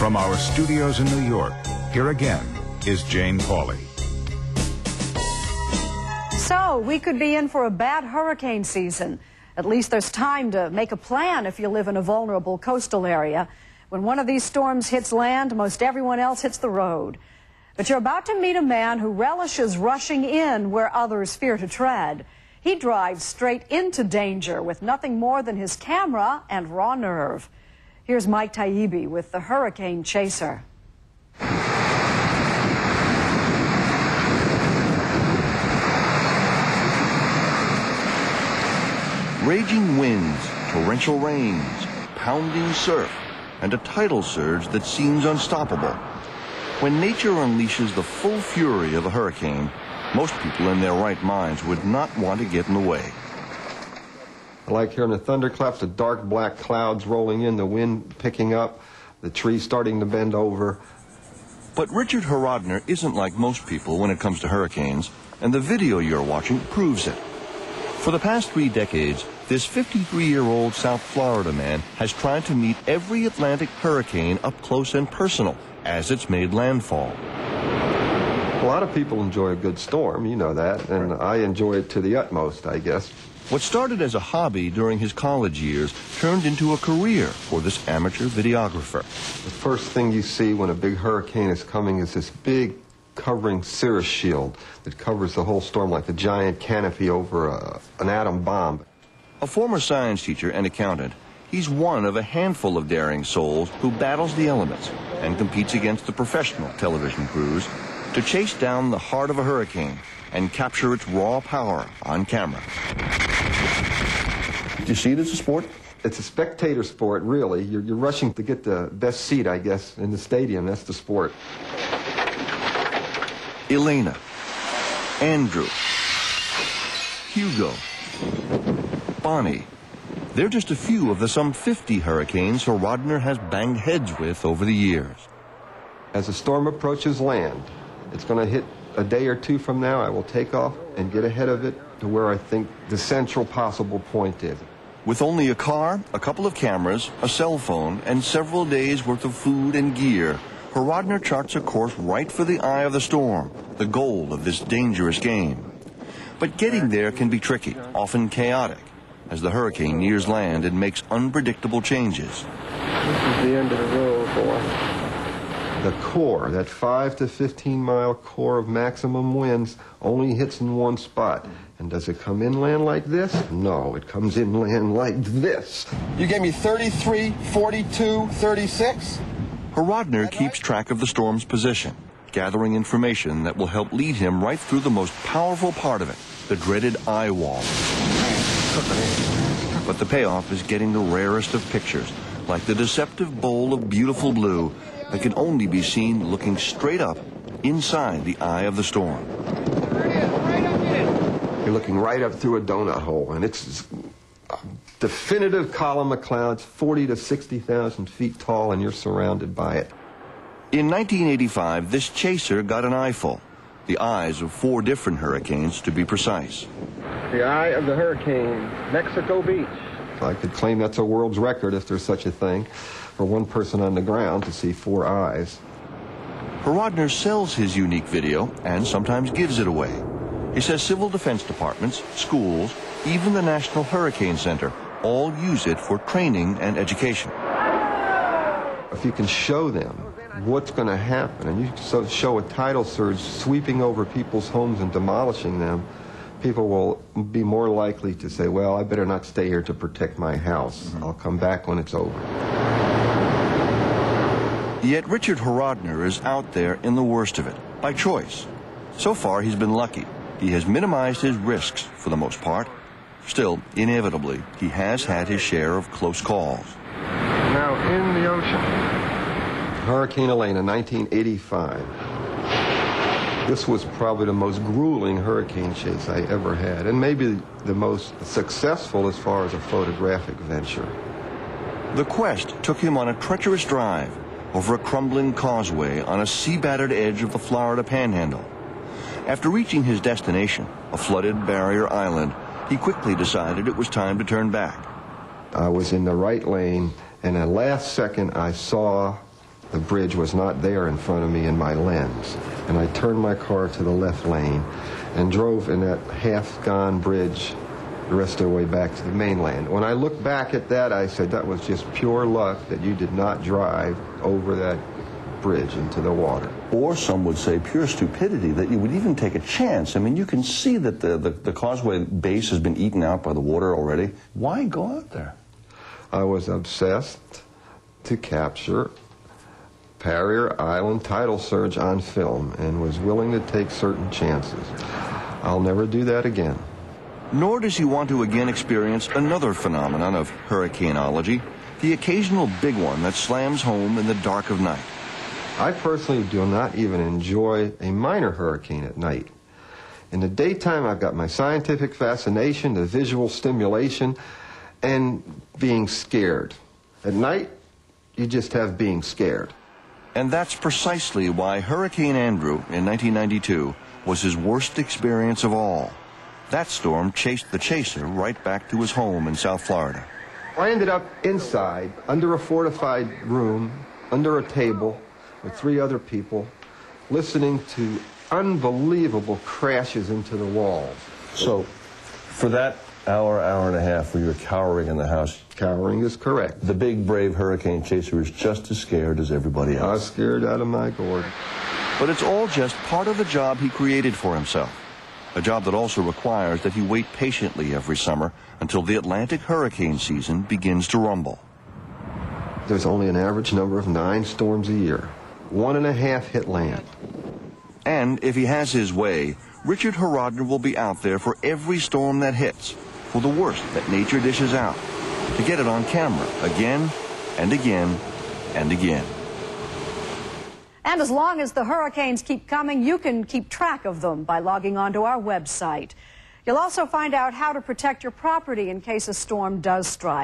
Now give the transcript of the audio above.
From our studios in New York, here again is Jane Pauley. So, we could be in for a bad hurricane season. At least there's time to make a plan if you live in a vulnerable coastal area. When one of these storms hits land, most everyone else hits the road. But you're about to meet a man who relishes rushing in where others fear to tread. He drives straight into danger with nothing more than his camera and raw nerve. Here's Mike Taibbi with the Hurricane Chaser. Raging winds, torrential rains, pounding surf, and a tidal surge that seems unstoppable. When nature unleashes the full fury of a hurricane, most people in their right minds would not want to get in the way. I like hearing the thunderclaps, the dark black clouds rolling in, the wind picking up, the trees starting to bend over. But Richard Horodner isn't like most people when it comes to hurricanes, and the video you're watching proves it. For the past three decades, this 53-year-old South Florida man has tried to meet every Atlantic hurricane up close and personal as it's made landfall. A lot of people enjoy a good storm, you know that, and I enjoy it to the utmost, I guess. What started as a hobby during his college years turned into a career for this amateur videographer. The first thing you see when a big hurricane is coming is this big covering cirrus shield that covers the whole storm like a giant canopy over a, an atom bomb. A former science teacher and accountant, he's one of a handful of daring souls who battles the elements and competes against the professional television crews to chase down the heart of a hurricane and capture its raw power on camera. You see it as a sport? It's a spectator sport, really. You're, you're rushing to get the best seat, I guess, in the stadium. That's the sport. Elena, Andrew, Hugo, Bonnie. They're just a few of the some 50 hurricanes Horodner has banged heads with over the years. As a storm approaches land, it's going to hit a day or two from now. I will take off and get ahead of it to where I think the central possible point is. With only a car, a couple of cameras, a cell phone, and several days' worth of food and gear, Horodner charts a course right for the eye of the storm, the goal of this dangerous game. But getting there can be tricky, often chaotic, as the hurricane nears land and makes unpredictable changes. This is the end of the road, boy the core, that 5 to 15 mile core of maximum winds, only hits in one spot. And does it come inland like this? No, it comes inland like this. You gave me 33, 42, 36? Horodner keeps track of the storm's position, gathering information that will help lead him right through the most powerful part of it, the dreaded eye wall. But the payoff is getting the rarest of pictures, like the deceptive bowl of beautiful blue that can only be seen looking straight up inside the eye of the storm. You're looking right up through a donut hole, and it's a definitive column of clouds, 40 to 60,000 feet tall, and you're surrounded by it. In 1985, this chaser got an eyeful. The eyes of four different hurricanes, to be precise. The eye of the hurricane, Mexico Beach. I could claim that's a world's record if there's such a thing for one person on the ground to see four eyes. Horodner sells his unique video and sometimes gives it away. He says civil defense departments, schools, even the National Hurricane Center all use it for training and education. If you can show them what's going to happen and you show a tidal surge sweeping over people's homes and demolishing them, people will be more likely to say, well, I better not stay here to protect my house. Mm -hmm. I'll come back when it's over. Yet Richard Horodner is out there in the worst of it, by choice. So far, he's been lucky. He has minimized his risks for the most part. Still, inevitably, he has had his share of close calls. Now, in the ocean. Hurricane Elena, 1985. This was probably the most grueling hurricane chase I ever had, and maybe the most successful as far as a photographic venture. The quest took him on a treacherous drive over a crumbling causeway on a sea-battered edge of the Florida Panhandle. After reaching his destination, a flooded barrier island, he quickly decided it was time to turn back. I was in the right lane, and at last second I saw The bridge was not there in front of me in my lens. And I turned my car to the left lane and drove in that half-gone bridge the rest of the way back to the mainland. When I look back at that, I said that was just pure luck that you did not drive over that bridge into the water. Or some would say pure stupidity that you would even take a chance. I mean, you can see that the, the, the causeway base has been eaten out by the water already. Why go out there? I was obsessed to capture Barrier Island tidal surge on film and was willing to take certain chances. I'll never do that again. Nor does he want to again experience another phenomenon of hurricaneology, the occasional big one that slams home in the dark of night. I personally do not even enjoy a minor hurricane at night. In the daytime, I've got my scientific fascination, the visual stimulation, and being scared. At night, you just have being scared. And that's precisely why Hurricane Andrew in 1992 was his worst experience of all. That storm chased the chaser right back to his home in South Florida. I ended up inside, under a fortified room, under a table, with three other people, listening to unbelievable crashes into the walls. So, for that hour, hour and a half where you're cowering in the house, Cowering is correct. the big, brave hurricane chaser is just as scared as everybody else. I was else. scared out of my gourd. But it's all just part of the job he created for himself. A job that also requires that he wait patiently every summer until the Atlantic hurricane season begins to rumble. There's only an average number of nine storms a year. One and a half hit land. And if he has his way, Richard Horodner will be out there for every storm that hits, for the worst that nature dishes out, to get it on camera again and again and again. And as long as the hurricanes keep coming, you can keep track of them by logging onto our website. You'll also find out how to protect your property in case a storm does strike.